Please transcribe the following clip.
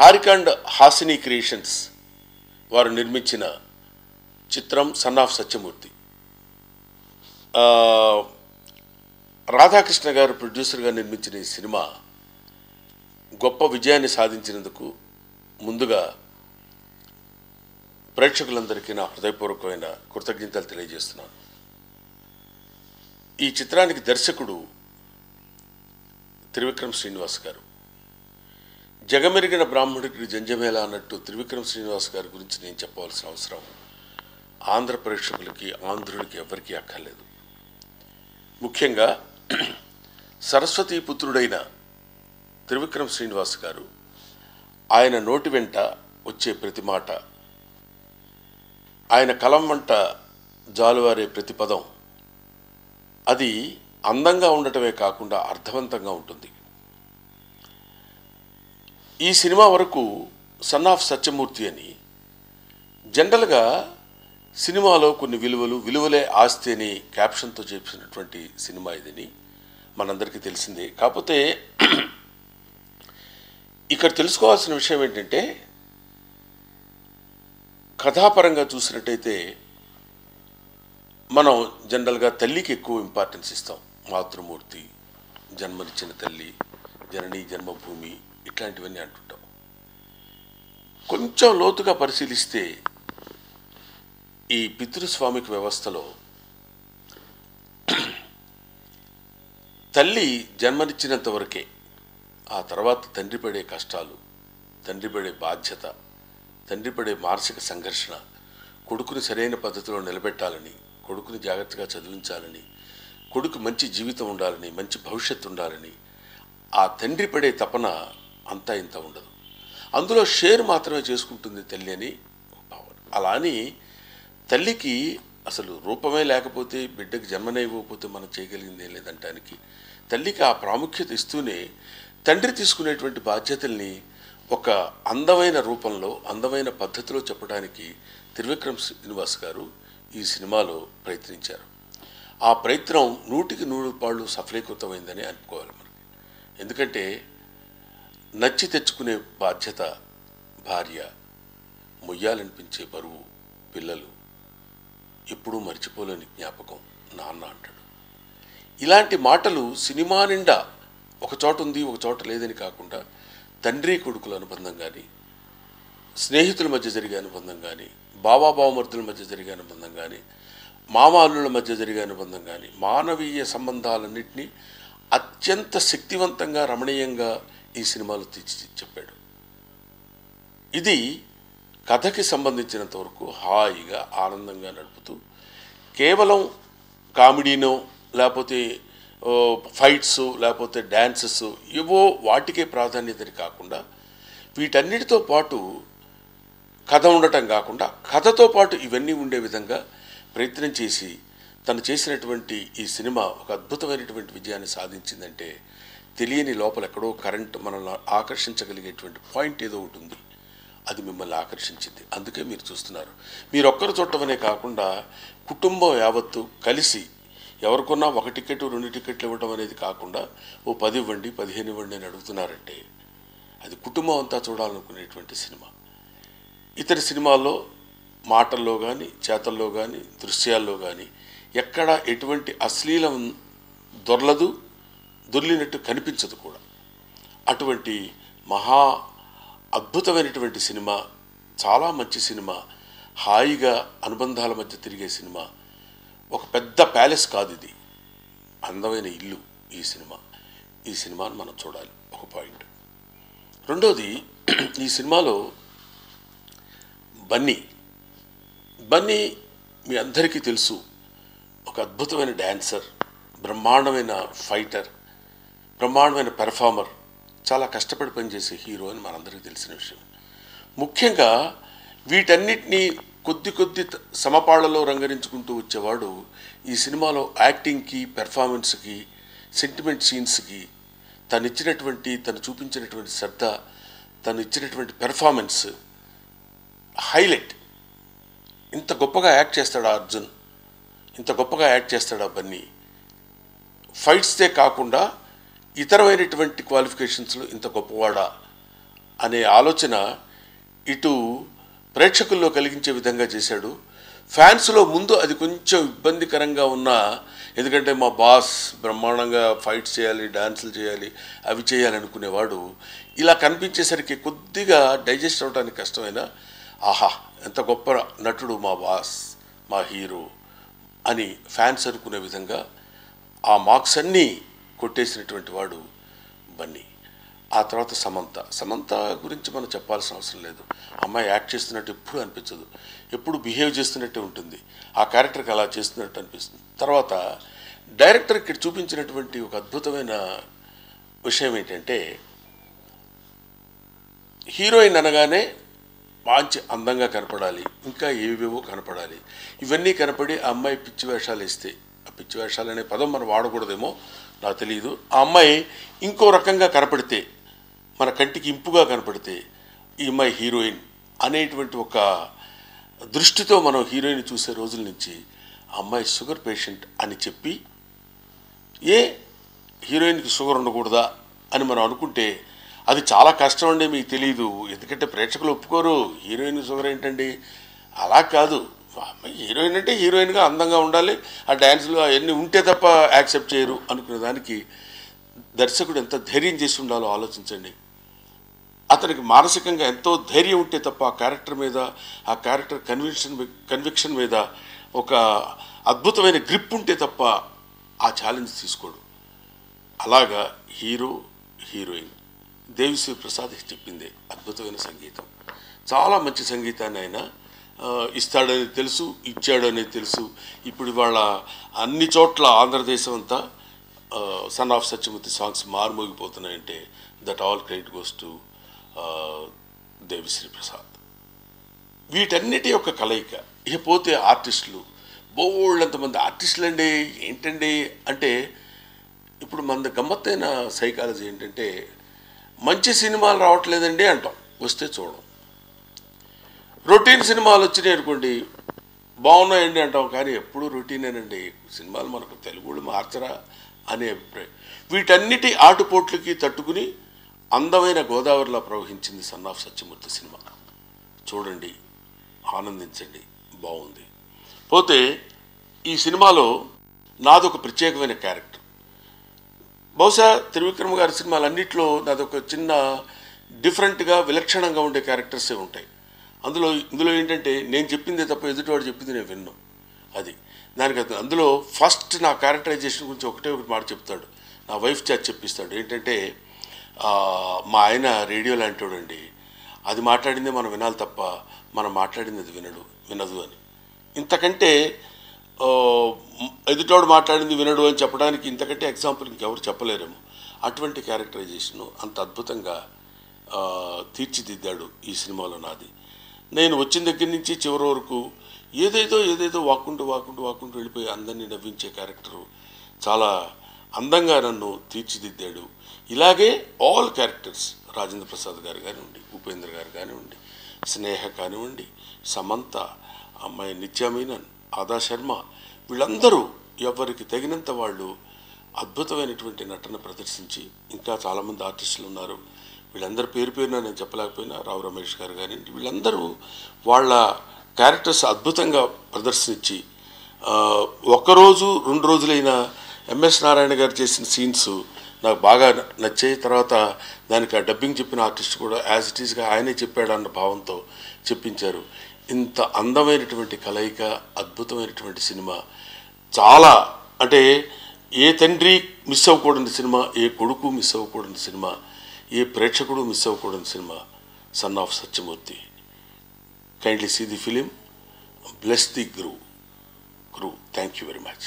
హారికాండ్ Hasini creations వారు నిర్మించిన చిత్రం సన్ ఆఫ్ సత్యమూర్తి రాధాకృష్ణ గారు ప్రొడ్యూసర్గా నిర్మించిన ఈ సినిమా గొప్ప విజయాన్ని సాధించినందుకు ముందుగా ప్రేక్షకులందరికీ నా హృదయపూర్వకమైన కృతజ్ఞతలు తెలియజేస్తున్నాను. ఈ చిత్రానికి దర్శకుడు త్రివిక్రమ్ శ్రీనివాస్ గారు. జగమెరిగిన బ్రాహ్మణుడికి జంజమేళ అన్నట్టు త్రివిక్రమ్ శ్రీనివాస్ గారి గురించి నేను చెప్పవలసిన అవసరం. ఆంధ్ర ప్రేక్షకులకి ఆంధ్రులకి ఎవరికీ అక్కర్లేదు. ముఖ్యంగా సరస్వతీ పుత్రుడైన త్రివిక్రమ్ శ్రీనివాస్ గారు ఆయన నోటి వెంట వచ్చే ప్రతి మాట ఆయన కలం వంట జాలువారే ప్రతి పదం అది అందంగా ఉండటమే కాకుండా అర్థవంతంగా ఉంటుంది. ఈ సినిమా వరకు సన్ ఆఫ్ సత్యమూర్తి అని. జనరల్గా సినిమాలో కొన్ని విలువలు విలువలే ఆస్తి అని క్యాప్షన్తో చేసినటువంటి సినిమా ఇదని మనందరికీ తెలిసిందే. కాకపోతే ఇక్కడ తెలుసుకోవాల్సిన విషయం ఏంటంటే కథాపరంగా చూసినట్టయితే మనం జనరల్గా తల్లికి ఎక్కువ ఇంపార్టెన్స్ ఇస్తాం. మాతృమూర్తి జన్మనిచ్చిన తల్లి జనని జన్మభూమి ఇట్లాంటివన్నీ అంటుంటాం. కొంచెం లోతుగా పరిశీలిస్తే ఈ పితృస్వామిక వ్యవస్థలో తల్లి జన్మనిచ్చినంత వరకే ఆ తర్వాత తండ్రి పడే కష్టాలు తండ్రి పడే బాధ్యత తండ్రి పడే మానసిక సంఘర్షణ కొడుకుని సరైన పద్ధతిలో నిలబెట్టాలని కొడుకుని జాగ్రత్తగా చదివించాలని కొడుకు మంచి జీవితం ఉండాలని మంచి భవిష్యత్తు ఉండాలని ఆ తండ్రి పడే తపన అంతా ఇంత ఉండదు. అందులో షేర్ మాత్రమే చేసుకుంటుంది తల్లి అని భావన. అలా అని తల్లికి అసలు రూపమే లేకపోతే బిడ్డకి జన్మనే ఇవ్వకపోతే మనం చేయగలిగింది ఏం లేదంటానికి తల్లికి ఆ ప్రాముఖ్యత ఇస్తూనే తండ్రి తీసుకునేటువంటి బాధ్యతల్ని ఒక అందమైన రూపంలో అందమైన పద్ధతిలో చెప్పడానికి త్రివిక్రమ్ శ్రీనివాస్ గారు ఈ సినిమాలో ప్రయత్నించారు. ఆ ప్రయత్నం నూటికి నూరు పాళ్ళు సఫలీకృతమైందని అనుకోవాలి మనకి. ఎందుకంటే నచ్చి తెచ్చుకునే బాధ్యత భార్య మొయ్యాలనిపించే బరువు పిల్లలు ఎప్పుడూ మర్చిపోలేని జ్ఞాపకం నాన్న అంటాడు. ఇలాంటి మాటలు సినిమా నిండా ఒక చోట ఉంది ఒక చోట లేదని కాకుండా తండ్రి కొడుకుల అనుబంధం కానీ స్నేహితుల మధ్య జరిగే అనుబంధం కానీ బావా బావమర్దుల మధ్య జరిగే అనుబంధం కానీ మామ అల్లుల మధ్య జరిగే అనుబంధం కానీ మానవీయ సంబంధాలన్నింటినీ అత్యంత శక్తివంతంగా రమణీయంగా ఈ సినిమాలో తీర్చి చెప్పాడు. ఇది కథకి సంబంధించినంత వరకు హాయిగా ఆనందంగా నడుపుతూ కేవలం కామెడీనో లేకపోతే ఫైట్స్ లేకపోతే డ్యాన్సెస్ ఇవో వాటికే ప్రాధాన్యతని కాకుండా వీటన్నిటితో పాటు కథ ఉండటం కాకుండా కథతో పాటు ఇవన్నీ ఉండే విధంగా ప్రయత్నం చేసి తను చేసినటువంటి ఈ సినిమా ఒక అద్భుతమైనటువంటి విజయాన్ని సాధించిందంటే తెలియని లోపల ఎక్కడో కరెంట్ మనల్ని ఆకర్షించగలిగేటువంటి పాయింట్ ఏదో ఉంటుంది అది మిమ్మల్ని ఆకర్షించింది. అందుకే మీరు చూస్తున్నారు. మీరు ఒక్కరు చూడటమనే కాకుండా కుటుంబం యావత్తు కలిసి ఎవరికొన్నా ఒక టికెట్ రెండు టికెట్లు ఇవ్వడం అనేది కాకుండా ఓ పది ఇవ్వండి పదిహేను ఇవ్వండి అని అడుగుతున్నారంటే అది కుటుంబం అంతా చూడాలనుకునేటువంటి సినిమా. ఇతర సినిమాల్లో మాటల్లో కానీ చేతల్లో కానీ దృశ్యాల్లో కానీ ఎక్కడ ఎటువంటి అశ్లీలం దొరలదు. దొర్లినట్టు కనిపించదు కూడా. అటువంటి మహా అద్భుతమైనటువంటి సినిమా చాలా మంచి సినిమా హాయిగా అనుబంధాల మధ్య తిరిగే సినిమా ఒక పెద్ద ప్యాలెస్ కాదు ఇది. అందమైన ఇల్లు ఈ సినిమా. ఈ సినిమాను మనం చూడాలి. ఒక పాయింట్. రెండోది ఈ సినిమాలో బన్నీ. బన్నీ మీ అందరికీ తెలుసు. ఒక అద్భుతమైన డ్యాన్సర్ బ్రహ్మాండమైన ఫైటర్. బ్రహ్మాండమైన పెర్ఫార్మర్ చాలా కష్టపడి పనిచేసే హీరో అని మనందరికీ తెలిసిన విషయం. ముఖ్యంగా వీటన్నిటినీ కొద్ది కొద్ది త- సమపాళ్ళలో రంగరించుకుంటూ వచ్చేవాడు ఈ సినిమాలో యాక్టింగ్కి పెర్ఫార్మెన్స్కి సెంటిమెంట్ సీన్స్కి తను ఇచ్చినటువంటి తను చూపించినటువంటి శ్రద్ధ తను ఇచ్చినటువంటి పెర్ఫార్మెన్స్ హైలైట్. ఇంత గొప్పగా యాక్ట్ చేస్తాడా అర్జున్? ఇంత గొప్పగా యాక్ట్ చేస్తాడా బన్నీ? ఫైట్స్తే కాకుండా ఇతరమైనటువంటి క్వాలిఫికేషన్స్లో ఇంత గొప్పవాడా అనే ఆలోచన ఇటు ప్రేక్షకుల్లో కలిగించే విధంగా చేశాడు. ఫ్యాన్స్లో ముందు అది కొంచెం ఇబ్బందికరంగా ఉన్న ఎందుకంటే మా బాస్ బ్రహ్మాండంగా ఫైట్స్ చేయాలి డాన్సులు చేయాలి అవి చేయాలనుకునేవాడు. ఇలా కనిపించేసరికి కొద్దిగా డైజెస్ట్ అవడానికి కష్టమైనా ఆహా ఎంత గొప్ప నటుడు మా బాస్ మా హీరో అని ఫ్యాన్స్ అనుకునే విధంగా ఆ మార్క్స్ అన్నీ కొట్టేసినటువంటి వాడు బన్నీ. ఆ తర్వాత సమంత. సమంత గురించి మనం చెప్పాల్సిన అవసరం లేదు. అమ్మాయి యాక్ట్ చేస్తున్నట్టు ఎప్పుడు అనిపించదు. ఎప్పుడు బిహేవ్ చేస్తున్నట్టే ఉంటుంది. ఆ క్యారెక్టర్కి అలా చేస్తున్నట్టు అనిపిస్తుంది. తర్వాత డైరెక్టర్ ఇక్కడ చూపించినటువంటి ఒక అద్భుతమైన విషయం ఏంటంటే హీరోయిన్ అనగానే మంచి అందంగా కనపడాలి. ఇంకా ఏవేవో కనపడాలి. ఇవన్నీ కనపడి ఆ అమ్మాయి పిచ్చి వేషాలు వేస్తే పిచ్చి వేషాలు అనే పదం మనం వాడకూడదేమో నాకు తెలియదు ఆ అమ్మాయి ఇంకో రకంగా కనపడితే మన కంటికి ఇంపుగా కనపడితే ఈ అమ్మాయి హీరోయిన్ అనేటువంటి ఒక దృష్టితో మనం హీరోయిన్ చూసే రోజుల నుంచి ఆ అమ్మాయి షుగర్ పేషెంట్ అని చెప్పి ఏ హీరోయిన్కి షుగర్ ఉండకూడదా అని మనం అనుకుంటే అది చాలా కష్టం అండి మీకు తెలియదు ఎందుకంటే ప్రేక్షకులు ఒప్పుకోరు హీరోయిన్ షుగర్ ఏంటండి? అలా కాదు. అమ్మాయి హీరోయిన్ అంటే హీరోయిన్గా అందంగా ఉండాలి. ఆ డ్యాన్స్లు అవన్నీ ఉంటే తప్ప యాక్సెప్ట్ చేయరు అనుకునే దానికి దర్శకుడు ఎంత ధైర్యం చేసి ఉండాలో ఆలోచించండి. అతనికి మానసికంగా ఎంతో ధైర్యం ఉంటే తప్ప ఆ క్యారెక్టర్ మీద ఆ క్యారెక్టర్ కన్విక్షన్ కన్విక్షన్ మీద ఒక అద్భుతమైన గ్రిప్ ఉంటే తప్ప ఆ ఛాలెంజ్ తీసుకోడు. అలాగా హీరో హీరోయిన్ దేవిశ్రీ ప్రసాద్ చెప్పింది అద్భుతమైన సంగీతం. చాలా మంచి సంగీతాన్ని ఆయన ఇస్తాడని తెలుసు ఇచ్చాడని తెలుసు. ఇప్పుడు వాళ్ళ అన్ని చోట్ల ఆంధ్రదేశం అంతా son of Satyamurthy songs మారుమోగిపోతున్నాయంటే that all credit goes to Devisri Prasad వీటన్నిటి యొక్క కలయిక ఇక పోతే ఆర్టిస్టులు బోళ్ళంతమంది ఆర్టిస్టులు అండి ఏంటండి? అంటే ఇప్పుడు మన గమ్మత్తైన సైకాలజీ ఏంటంటే మంచి సినిమాలు రావట్లేదండి అంటాం. వస్తే చూడం. రొటీన్ సినిమాలు వచ్చినాయి అనుకోండి బాగున్నాయండి అంటాం కానీ ఎప్పుడు రొటీనేనండి. సినిమాలు మనకు తెలుగులో మార్చరా అనే అభిప్రాయం. వీటన్నిటి ఆటుపోట్లకి తట్టుకుని అందమైన గోదావరిలా ప్రవహించింది సన్ ఆఫ్ సత్యమూర్తి సినిమా. చూడండి ఆనందించండి బాగుంది. పోతే ఈ సినిమాలో నాదొక ప్రత్యేకమైన క్యారెక్టర్. బహుశా త్రివిక్రమ్ గారి సినిమాలన్నింటిలో నాదొక చిన్న డిఫరెంట్గా విలక్షణంగా ఉండే క్యారెక్టర్సే ఉంటాయి. అందులో ఇందులో ఏంటంటే నేను చెప్పిందే తప్ప ఎదుటివాడు చెప్పింది నేను విన్నాను అది. దానికి అర్థం. అందులో ఫస్ట్ నా క్యారెక్టరైజేషన్ గురించి ఒకటే ఒకటి మాట చెప్తాడు. నా వైఫ్ చాట్ చెప్పిస్తాడు. ఏంటంటే మా ఆయన రేడియో లాంటివాడండి. అది మాట్లాడిందే మనం వినాలి తప్ప మనం మాట్లాడింది అది వినడు వినదు అని. ఇంతకంటే ఆ, ఎదుటోడు మాట్లాడింది వినడు అని చెప్పడానికి ఇంతకంటే ఎగ్జాంపుల్ ఇంకెవరు చెప్పలేరేమో. అటువంటి క్యారెక్టరైజేషన్ అంత అద్భుతంగా తీర్చిదిద్దాడు ఈ సినిమాలో నాది. నేను వచ్చిన దగ్గర నుంచి చివరి వరకు ఏదేదో ఏదేదో వాక్కుంటూ వాక్కుంటూ వాక్కుంటూ వెళ్ళిపోయి అందరినీ నవ్వించే క్యారెక్టరు చాలా అందంగా నన్ను తీర్చిదిద్దాడు. ఇలాగే ఆల్ క్యారెక్టర్స్ రాజేంద్ర ప్రసాద్ గారు కానివ్వండి ఉపేంద్ర గారు కానివ్వండి స్నేహ కానివ్వండి సమంత అమ్మాయి నిత్యా మీనన్ ఆదా శర్మ వీళ్ళందరూ ఎవరికి తగినంత వాళ్ళు అద్భుతమైనటువంటి నటన ప్రదర్శించి ఇంకా చాలామంది ఆర్టిస్టులు ఉన్నారు. వీళ్ళందరి పేరు పేరున నేను చెప్పలేకపోయినా రావు రమేష్ గారు కానీ వీళ్ళందరూ వాళ్ళ క్యారెక్టర్స్ అద్భుతంగా ప్రదర్శించి ఒక్కరోజు రెండు రోజులైన ఎంఎస్ నారాయణ గారు చేసిన సీన్స్ నాకు బాగా నచ్చాయి. తర్వాత దానికి ఆ డబ్బింగ్ చెప్పిన ఆర్టిస్ట్ కూడా యాజ్ ఇట్ ఈస్గా ఆయనే చెప్పాడు అన్న భావంతో చెప్పించారు. ఇంత అందమైనటువంటి కలయిక అద్భుతమైనటువంటి సినిమా. చాలా అంటే ఏ తండ్రి మిస్ అవ్వకూడని సినిమా ఏ కొడుకు మిస్ అవ్వకూడని సినిమా. ఏ ప్రేక్షకుడు మిస్ అవ్వకూడని cinema son of Satyamurthy kindly see the film bless the గ్రూ crew thank you very much